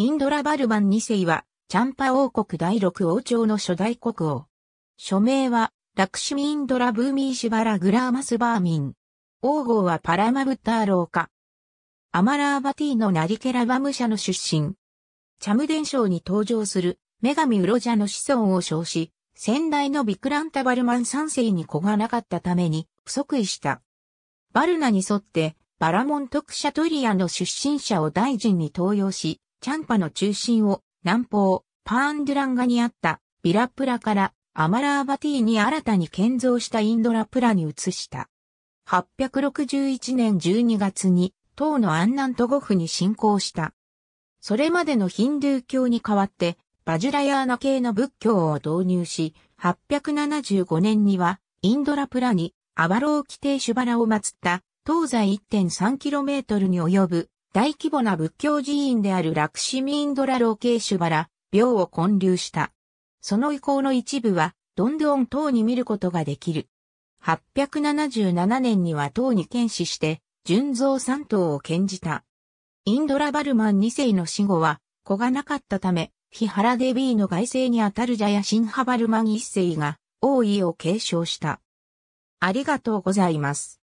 インドラバルマン2世は、チャンパ王国第六王朝の初代国王。署名は、ラクシュミインドラブーミーシュバラグラーマスバーミン。王号はパラマブッターローカ。アマラーバティのナリケラバム社の出身。チャムデン賞に登場する女神ウロジャの子孫を称し、先代のビクランタバルマン3世に子がなかったために不足意した。バルナに沿ってバラモントクシャトリアの出身者を大臣に登用し、チャンパの中心を南方パーンドゥランガにあったビラプラからアマラーバティに新たに建造したインドラプラに移した。861年12月に、唐のアンナントゴフに侵攻した。それまでのヒンドゥー教に代わって、バジュラヤーナ系の仏教を導入し、875年には、インドラプラに、アバローキテーシュバラを祀った、東西 1.3km に及ぶ、大規模な仏教寺院であるラクシミインドラローケーシュバラ、廟を建立した。その遺構の一部は、どんどん塔に見ることができる。877年には塔に検視して、純造三頭を献じた。インドラバルマン2世の死後は、子がなかったため、ヒハラデビーの外姓にあたるジャヤシンハバルマン1世が、王位を継承した。ありがとうございます。